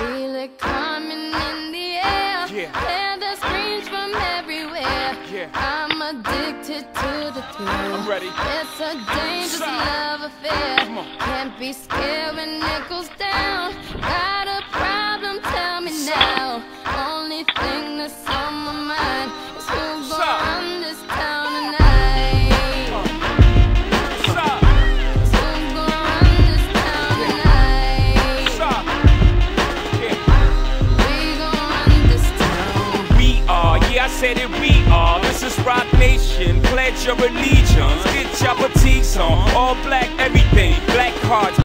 Feel it coming in the air. Yeah. Hear the screams from everywhere. Yeah. I'm addicted to the thrill. I'm ready. It's a dangerous Stop. love affair. Can't be scared when it goes down. We are. This is Rock Nation. Pledge your allegiance. Get your boutiques on. All black, everything. Black cards.